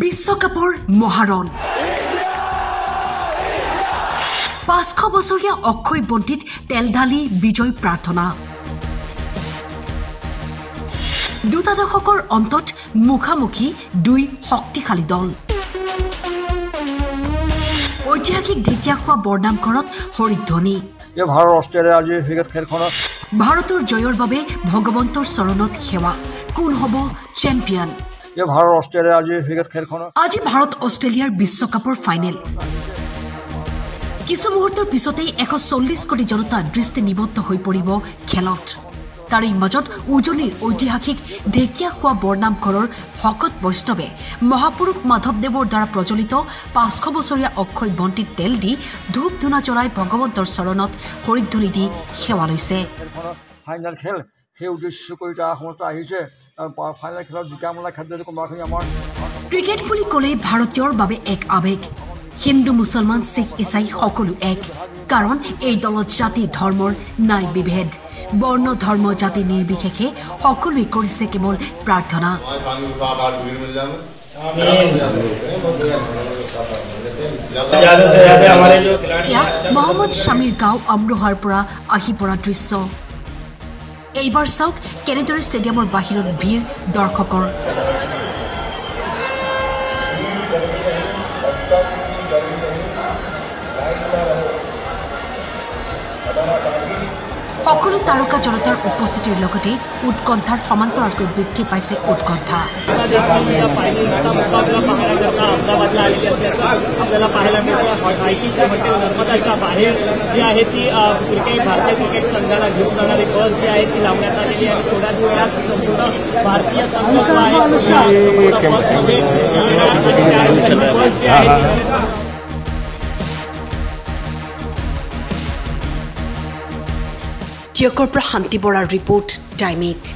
বিশ্বকাপৰ মহাৰণ। পাঁচশ বছৰীয়া অক্ষয় বন্তিত তেল ঢালি বিজয় প্ৰাৰ্থনা। দুটা দশকৰ অন্তত মুখামুখি দুই শক্তিশালী দল। ঐতিহাসিক ঢেকীয়াখোৱা বৰনামঘৰত হৰিধ্বনি এই ভাৰত অষ্ট্ৰেলিয়া আজি ক্ৰিকেট খেলখনত। ভাৰতৰ জয়ৰ বাবে ভগৱন্তৰ চৰণত সেৱা। কোন হ'ব চেম্পিয়ন? এই ভাৰত অষ্ট্ৰেলিয়া আজি ক্ৰিকেট খেলখনত আজি ভাৰত অষ্ট্ৰেলিয়াৰ বিশ্বকাপৰ ফাইনেল। কিছু মুহূৰ্তৰ পিছতেই এশ চল্লিছ কোটি জনতা দৃষ্টি নিবদ্ধ হৈ পৰিব খেলত। তাৰে মাজত উজনিৰ ঐতিহাসিক ঢেকীয়াখোৱা বৰনামঘৰৰ ভকত বৈষ্ণৱে মহাপুৰুষ মাধৱদেৱৰ দ্বাৰা প্ৰজ্বলিত পাঁচশ বছৰীয়া অক্ষয় বন্তিত তেল দি ধূপ ধূনা জ্বলাই ভগৱন্তৰ চৰণত হৰিধ্বনি দি সেৱা লৈছে। খেলখনত ফাইনেল খেল সেই উদ্দেশ্য কৰি তাৰ সময়ত আহিছে। ক্ৰিকেট বুলি ক'লে ভাৰতীয়ৰ বাবে এক আৱেগ। হিন্দু মুছলমান শিখ ইছাই সকলো এক। কাৰণ এই দলত জাতি ধৰ্মৰ নাই বিভেদ। বৰ্ণ ধৰ্ম জাতি নিৰ্বিশেষে সকলোৱে কৰিছে কেৱল প্ৰাৰ্থনা। এয়া মহম্মদ স্বামীৰ গাঁও আমৰোহাৰ পৰা আহি পৰা দৃশ্য। এইবাৰ চাওক কেনেদৰে ষ্টেডিয়ামৰ বাহিৰত ভিৰ দৰ্শকৰ। সকলো তাৰকা জনতাৰ উপস্থিতিৰ লগতে উৎকণ্ঠাৰ সমান্তৰালকৈ বৃদ্ধি পাইছে উৎকণ্ঠা या फायनलचा টিয়কৰ পৰা শান্তি বৰাৰ ৰিপৰ্ট এইট